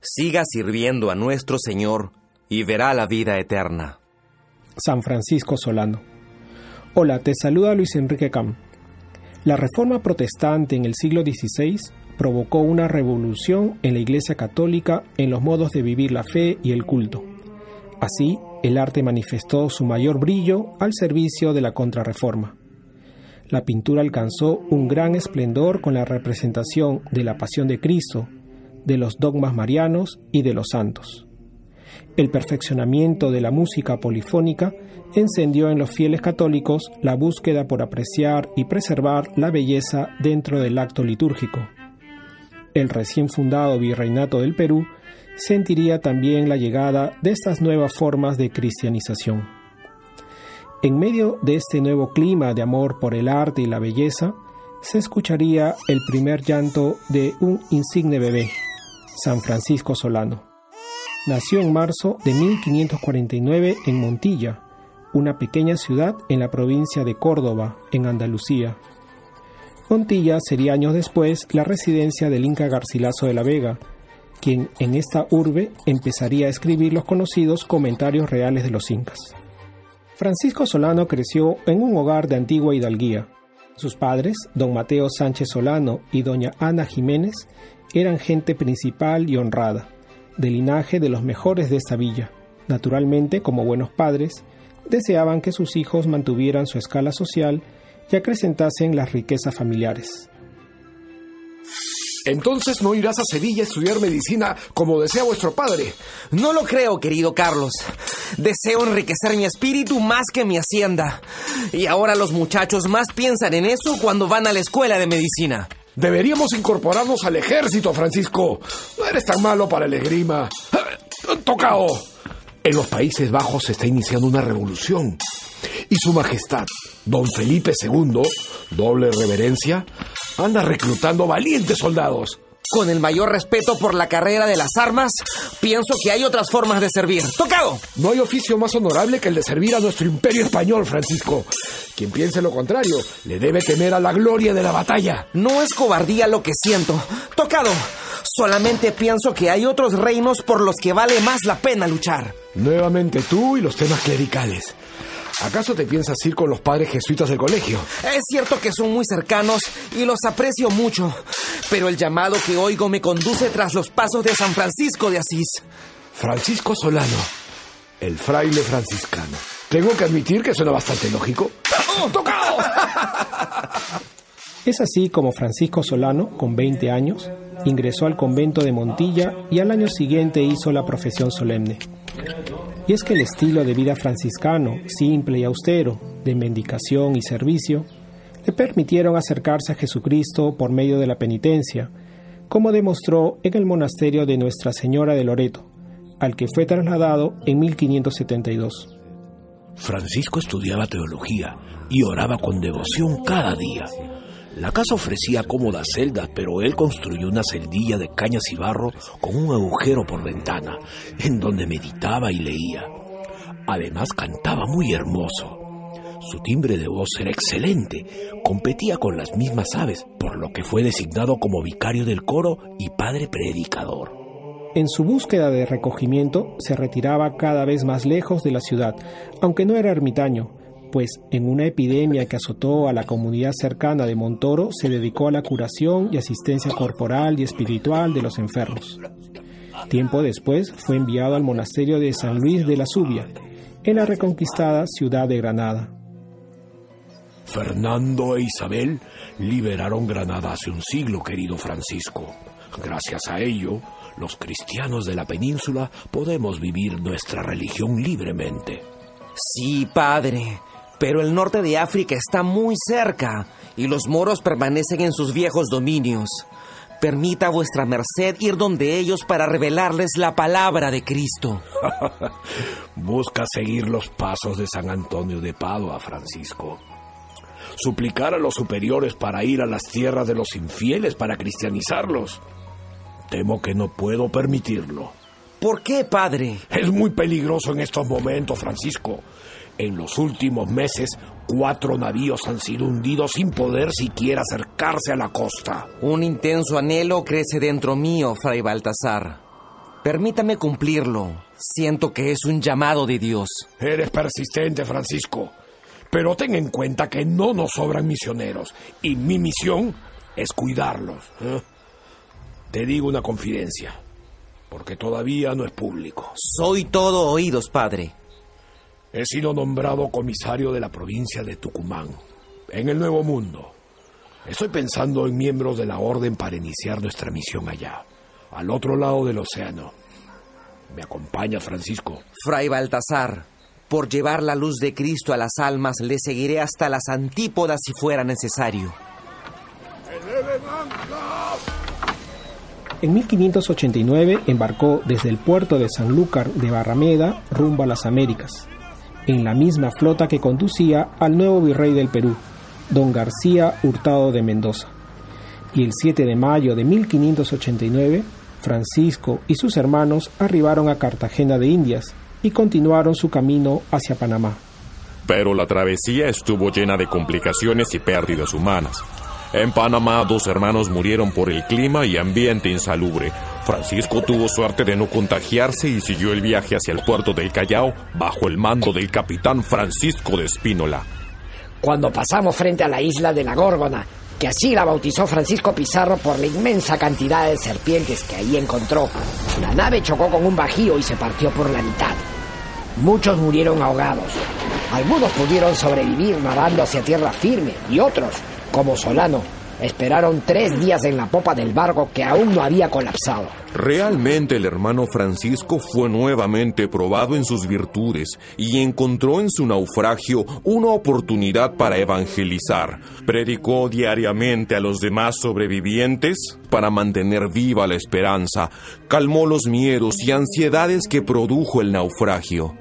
Siga sirviendo a nuestro Señor y verá la vida eterna. San Francisco Solano. Hola, te saluda Luis Enrique Cam. La reforma protestante en el siglo XVI provocó una revolución en la Iglesia Católica en los modos de vivir la fe y el culto. Así, el arte manifestó su mayor brillo al servicio de la contrarreforma. La pintura alcanzó un gran esplendor con la representación de la pasión de Cristo, de los dogmas marianos y de los santos. El perfeccionamiento de la música polifónica encendió en los fieles católicos la búsqueda por apreciar y preservar la belleza dentro del acto litúrgico. El recién fundado Virreinato del Perú sentiría también la llegada de estas nuevas formas de cristianización. En medio de este nuevo clima de amor por el arte y la belleza, se escucharía el primer llanto de un insigne bebé, San Francisco Solano. Nació en marzo de 1549 en Montilla, una pequeña ciudad en la provincia de Córdoba, en Andalucía. Montilla sería años después la residencia del Inca Garcilaso de la Vega, quien en esta urbe empezaría a escribir los conocidos comentarios reales de los incas. Francisco Solano creció en un hogar de antigua hidalguía. Sus padres, don Mateo Sánchez Solano y doña Ana Jiménez, eran gente principal y honrada, de linaje de los mejores de esta villa. Naturalmente, como buenos padres, deseaban que sus hijos mantuvieran su escala social y acrecentasen las riquezas familiares. Entonces no irás a Sevilla a estudiar medicina como desea vuestro padre. No lo creo, querido Carlos. Deseo enriquecer mi espíritu más que mi hacienda. Y ahora los muchachos más piensan en eso cuando van a la escuela de medicina. Deberíamos incorporarnos al ejército, Francisco. No eres tan malo para el esgrima. ¡Tocao! En los Países Bajos se está iniciando una revolución. Y su majestad, don Felipe II, doble reverencia, anda reclutando valientes soldados. Con el mayor respeto por la carrera de las armas, pienso que hay otras formas de servir. ¡Tocado! No hay oficio más honorable que el de servir a nuestro imperio español, Francisco. Quien piense lo contrario, le debe temer a la gloria de la batalla. No es cobardía lo que siento. ¡Tocado! Solamente pienso que hay otros reinos por los que vale más la pena luchar. Nuevamente tú y los temas clericales. ¿Acaso te piensas ir con los padres jesuitas del colegio? Es cierto que son muy cercanos y los aprecio mucho, pero el llamado que oigo me conduce tras los pasos de San Francisco de Asís. Francisco Solano, el fraile franciscano. Tengo que admitir que suena bastante lógico. ¡Oh, ¡Tocado! Es así como Francisco Solano, con 20 años, ingresó al convento de Montilla y al año siguiente hizo la profesión solemne. Y es que el estilo de vida franciscano, simple y austero, de mendicación y servicio, le permitieron acercarse a Jesucristo por medio de la penitencia, como demostró en el monasterio de Nuestra Señora de Loreto, al que fue trasladado en 1572. Francisco estudiaba teología y oraba con devoción cada día. La casa ofrecía cómodas celdas, pero él construyó una celdilla de cañas y barro con un agujero por ventana, en donde meditaba y leía. Además cantaba muy hermoso. Su timbre de voz era excelente, competía con las mismas aves, por lo que fue designado como vicario del coro y padre predicador. En su búsqueda de recogimiento se retiraba cada vez más lejos de la ciudad, aunque no era ermitaño, pues en una epidemia que azotó a la comunidad cercana de Montoro se dedicó a la curación y asistencia corporal y espiritual de los enfermos. Tiempo después fue enviado al monasterio de San Luis de la Subia, en la reconquistada ciudad de Granada. Fernando e Isabel liberaron Granada hace un siglo, querido Francisco. Gracias a ello, los cristianos de la península podemos vivir nuestra religión libremente. Sí, padre, pero el norte de África está muy cerca y los moros permanecen en sus viejos dominios. Permita vuestra merced ir donde ellos para revelarles la palabra de Cristo. Busca seguir los pasos de San Antonio de Padua, Francisco. Suplicar a los superiores para ir a las tierras de los infieles para cristianizarlos. Temo que no puedo permitirlo. ¿Por qué, padre? Es muy peligroso en estos momentos, Francisco. En los últimos meses, cuatro navíos han sido hundidos sin poder siquiera acercarse a la costa. Un intenso anhelo crece dentro mío, Fray Baltasar. Permítame cumplirlo. Siento que es un llamado de Dios. Eres persistente, Francisco. Pero ten en cuenta que no nos sobran misioneros. Y mi misión es cuidarlos. ¿eh? Te digo una confidencia. Porque todavía no es público. Soy todo oídos, padre. He sido nombrado comisario de la provincia de Tucumán, en el Nuevo Mundo. Estoy pensando en miembros de la orden para iniciar nuestra misión allá, al otro lado del océano. ¿Me acompaña, Francisco? Fray Baltasar, por llevar la luz de Cristo a las almas, le seguiré hasta las antípodas si fuera necesario. En 1589 embarcó desde el puerto de Sanlúcar de Barrameda rumbo a las Américas, en la misma flota que conducía al nuevo virrey del Perú, don García Hurtado de Mendoza. Y el 7 de mayo de 1589, Francisco y sus hermanos arribaron a Cartagena de Indias y continuaron su camino hacia Panamá. Pero la travesía estuvo llena de complicaciones y pérdidas humanas. En Panamá, dos hermanos murieron por el clima y ambiente insalubre. Francisco tuvo suerte de no contagiarse y siguió el viaje hacia el puerto del Callao bajo el mando del capitán Francisco de Espínola. Cuando pasamos frente a la isla de la Górgona, que así la bautizó Francisco Pizarro por la inmensa cantidad de serpientes que ahí encontró, la nave chocó con un bajío y se partió por la mitad. Muchos murieron ahogados. Algunos pudieron sobrevivir nadando hacia tierra firme y otros, como Solano, esperaron tres días en la popa del barco que aún no había colapsado. Realmente el hermano Francisco fue nuevamente probado en sus virtudes y encontró en su naufragio una oportunidad para evangelizar. Predicó diariamente a los demás sobrevivientes para mantener viva la esperanza, calmó los miedos y ansiedades que produjo el naufragio.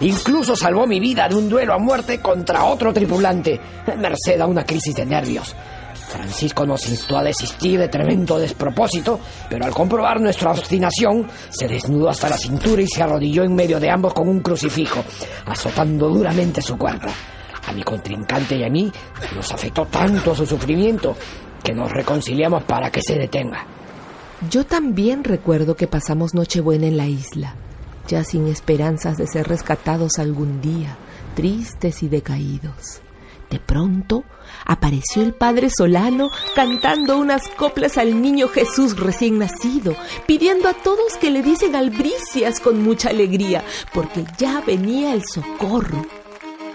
Incluso salvó mi vida de un duelo a muerte contra otro tripulante, merced a una crisis de nervios. Francisco nos instó a desistir de tremendo despropósito, pero al comprobar nuestra obstinación, se desnudó hasta la cintura y se arrodilló en medio de ambos con un crucifijo, azotando duramente su cuerpo. A mi contrincante y a mí nos afectó tanto su sufrimiento que nos reconciliamos para que se detenga. Yo también recuerdo que pasamos Nochebuena en la isla ya sin esperanzas de ser rescatados algún día, tristes y decaídos. De pronto apareció el padre Solano cantando unas coplas al niño Jesús recién nacido, pidiendo a todos que le diesen albricias con mucha alegría, porque ya venía el socorro.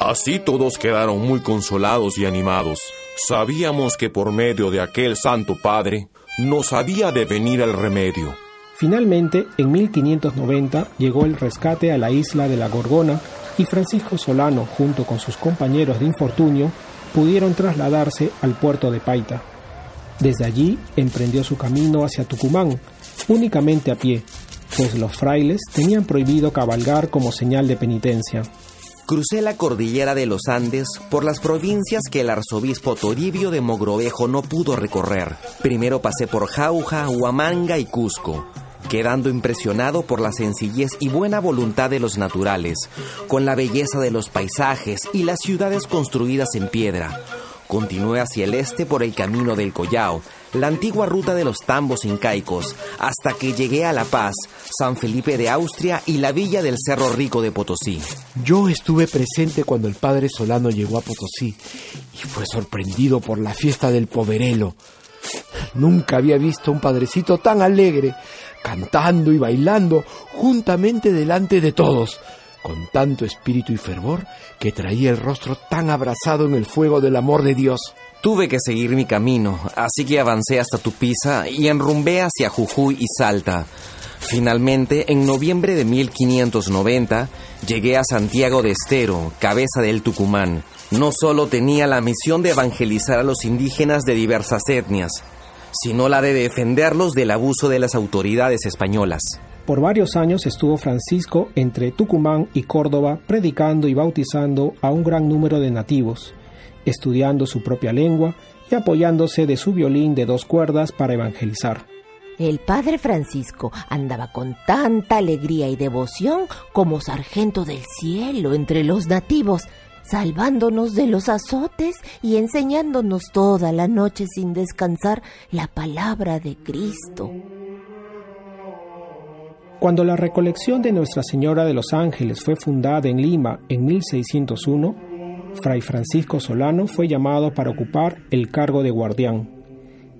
Así todos quedaron muy consolados y animados. Sabíamos que por medio de aquel Santo Padre nos había de venir el remedio. Finalmente, en 1590 llegó el rescate a la isla de la Gorgona y Francisco Solano, junto con sus compañeros de infortunio, pudieron trasladarse al puerto de Paita. Desde allí emprendió su camino hacia Tucumán, únicamente a pie, pues los frailes tenían prohibido cabalgar como señal de penitencia. Crucé la cordillera de los Andes por las provincias que el arzobispo Toribio de Mogrovejo no pudo recorrer. Primero pasé por Jauja, Huamanga y Cusco quedando impresionado por la sencillez y buena voluntad de los naturales, con la belleza de los paisajes y las ciudades construidas en piedra. Continué hacia el este por el camino del Collao, la antigua ruta de los tambos incaicos, hasta que llegué a La Paz, San Felipe de Austria y la villa del Cerro Rico de Potosí. Yo estuve presente cuando el padre Solano llegó a Potosí y fue sorprendido por la fiesta del Poverelo. Nunca había visto un padrecito tan alegre, cantando y bailando juntamente delante de todos, con tanto espíritu y fervor que traía el rostro tan abrazado en el fuego del amor de Dios. Tuve que seguir mi camino, así que avancé hasta Tupiza y enrumbé hacia Jujuy y Salta. Finalmente, en noviembre de 1590, llegué a Santiago de Estero, cabeza del Tucumán. No solo tenía la misión de evangelizar a los indígenas de diversas etnias, sino la de defenderlos del abuso de las autoridades españolas. Por varios años estuvo Francisco entre Tucumán y Córdoba predicando y bautizando a un gran número de nativos, estudiando su propia lengua y apoyándose de su violín de dos cuerdas para evangelizar. El padre Francisco andaba con tanta alegría y devoción como sargento del cielo entre los nativos, salvándonos de los azotes y enseñándonos toda la noche sin descansar la palabra de Cristo. Cuando la recolección de Nuestra Señora de los Ángeles fue fundada en Lima en 1601, Fray Francisco Solano fue llamado para ocupar el cargo de guardián.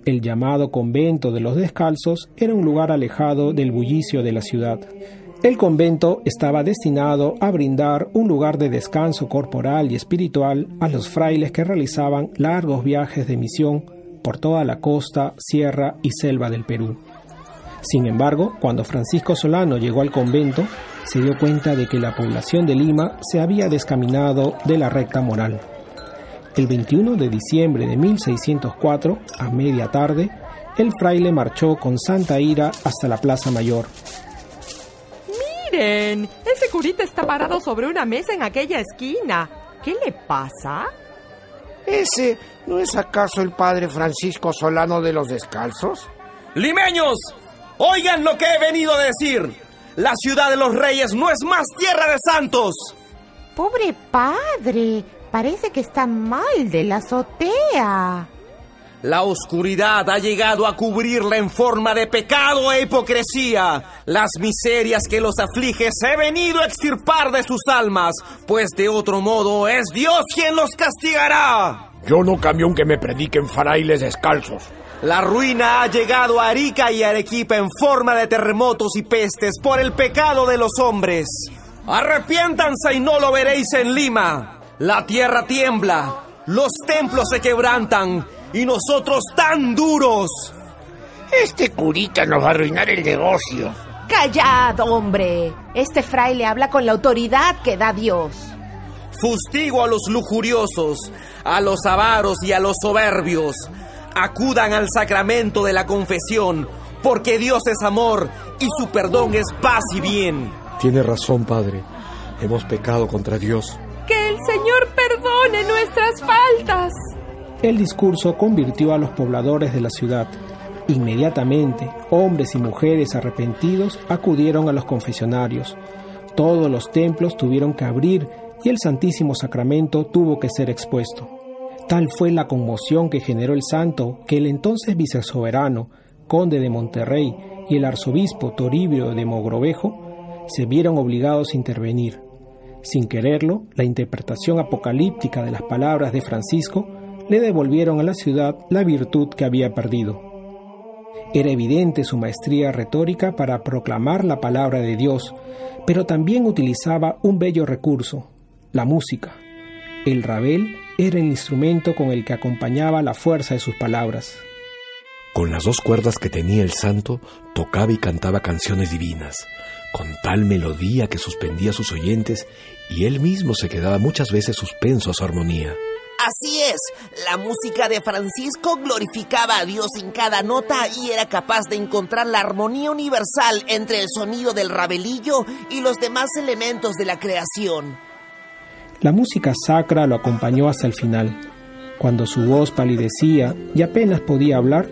El llamado convento de los descalzos era un lugar alejado del bullicio de la ciudad. El convento estaba destinado a brindar un lugar de descanso corporal y espiritual a los frailes que realizaban largos viajes de misión por toda la costa, sierra y selva del Perú. Sin embargo, cuando Francisco Solano llegó al convento, se dio cuenta de que la población de Lima se había descaminado de la recta moral. El 21 de diciembre de 1604, a media tarde, el fraile marchó con santa ira hasta la Plaza Mayor. Miren, ese curita está parado sobre una mesa en aquella esquina. ¿Qué le pasa? ¿Ese no es acaso el padre Francisco Solano de los Descalzos? ¡Limeños! Oigan lo que he venido a decir. La ciudad de los reyes no es más tierra de santos. Pobre padre, parece que está mal de la azotea. La oscuridad ha llegado a cubrirla en forma de pecado e hipocresía. Las miserias que los afliges he venido a extirpar de sus almas, pues de otro modo es Dios quien los castigará. Yo no cambio que me prediquen frailes descalzos. La ruina ha llegado a Arica y Arequipa en forma de terremotos y pestes por el pecado de los hombres. Arrepiéntanse y no lo veréis en Lima. La tierra tiembla, los templos se quebrantan y nosotros tan duros. Este curita nos va a arruinar el negocio. Callad, hombre. Este fraile habla con la autoridad que da Dios. Fustigo a los lujuriosos, a los avaros y a los soberbios acudan al sacramento de la confesión, porque Dios es amor y su perdón es paz y bien. Tiene razón, Padre. Hemos pecado contra Dios. Que el Señor perdone nuestras faltas. El discurso convirtió a los pobladores de la ciudad. Inmediatamente, hombres y mujeres arrepentidos acudieron a los confesionarios. Todos los templos tuvieron que abrir y el Santísimo Sacramento tuvo que ser expuesto. Tal fue la conmoción que generó el santo que el entonces vicesoberano, conde de Monterrey y el arzobispo Toribio de Mogrovejo se vieron obligados a intervenir. Sin quererlo, la interpretación apocalíptica de las palabras de Francisco le devolvieron a la ciudad la virtud que había perdido. Era evidente su maestría retórica para proclamar la palabra de Dios, pero también utilizaba un bello recurso, la música. El rabel era el instrumento con el que acompañaba la fuerza de sus palabras. Con las dos cuerdas que tenía el santo, tocaba y cantaba canciones divinas, con tal melodía que suspendía a sus oyentes y él mismo se quedaba muchas veces suspenso a su armonía. Así es, la música de Francisco glorificaba a Dios en cada nota y era capaz de encontrar la armonía universal entre el sonido del rabelillo y los demás elementos de la creación. La música sacra lo acompañó hasta el final. Cuando su voz palidecía y apenas podía hablar,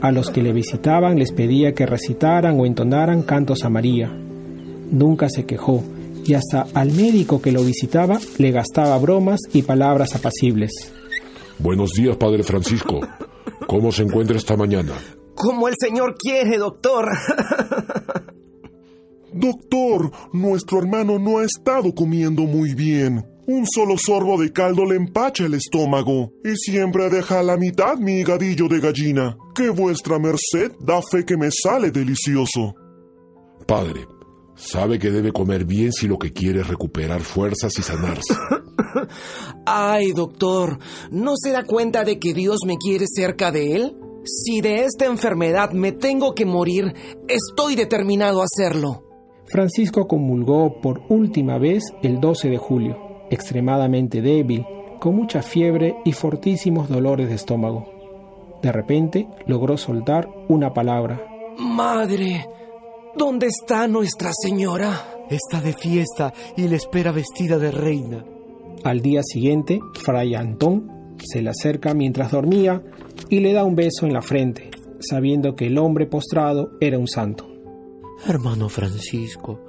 a los que le visitaban les pedía que recitaran o entonaran cantos a María. Nunca se quejó y hasta al médico que lo visitaba le gastaba bromas y palabras apacibles. Buenos días, Padre Francisco. ¿Cómo se encuentra esta mañana? Como el Señor quiere, doctor. Doctor, nuestro hermano no ha estado comiendo muy bien. Un solo sorbo de caldo le empacha el estómago y siempre deja a la mitad mi higadillo de gallina, que vuestra merced da fe que me sale delicioso. Padre, sabe que debe comer bien si lo que quiere es recuperar fuerzas y sanarse. Ay, doctor, ¿no se da cuenta de que Dios me quiere cerca de él? Si de esta enfermedad me tengo que morir, estoy determinado a hacerlo. Francisco comulgó por última vez el 12 de julio extremadamente débil, con mucha fiebre y fortísimos dolores de estómago. De repente logró soltar una palabra. Madre, ¿dónde está Nuestra Señora? Está de fiesta y le espera vestida de reina. Al día siguiente, Fray Antón se le acerca mientras dormía y le da un beso en la frente, sabiendo que el hombre postrado era un santo. Hermano Francisco,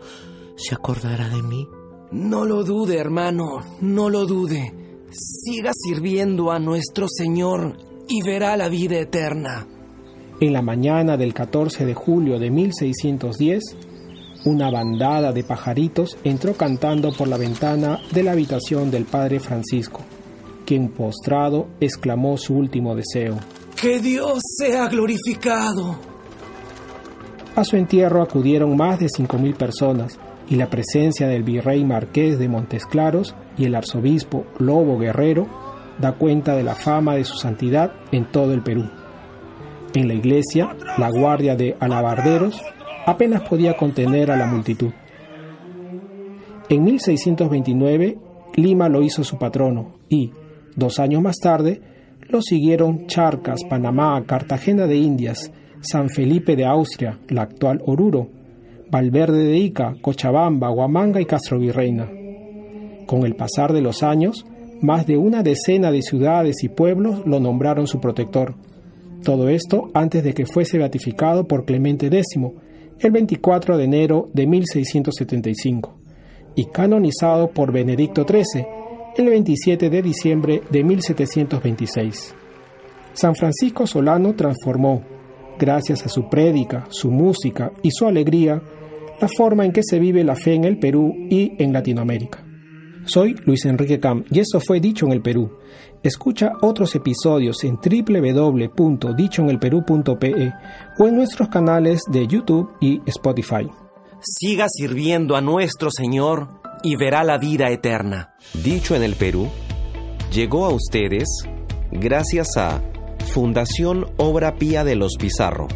¿se acordará de mí? No lo dude, hermano, no lo dude. Siga sirviendo a nuestro Señor y verá la vida eterna. En la mañana del 14 de julio de 1610, una bandada de pajaritos entró cantando por la ventana de la habitación del padre Francisco, quien postrado exclamó su último deseo. Que Dios sea glorificado. A su entierro acudieron más de 5.000 personas y la presencia del virrey marqués de Montesclaros y el arzobispo Lobo Guerrero da cuenta de la fama de su santidad en todo el Perú. En la iglesia, la guardia de alabarderos apenas podía contener a la multitud. En 1629, Lima lo hizo su patrono y, dos años más tarde, lo siguieron Charcas, Panamá, Cartagena de Indias, San Felipe de Austria, la actual Oruro, Valverde de Ica, Cochabamba, Huamanga y Castro Virreina. Con el pasar de los años, más de una decena de ciudades y pueblos lo nombraron su protector. Todo esto antes de que fuese beatificado por Clemente X, el 24 de enero de 1675, y canonizado por Benedicto XIII el 27 de diciembre de 1726. San Francisco Solano transformó, gracias a su prédica, su música y su alegría, la forma en que se vive la fe en el Perú y en Latinoamérica. Soy Luis Enrique Cam y eso fue Dicho en el Perú. Escucha otros episodios en www.dichoenelperú.pe o en nuestros canales de YouTube y Spotify. Siga sirviendo a nuestro Señor y verá la vida eterna. Dicho en el Perú llegó a ustedes gracias a Fundación Obra Pía de los Pizarro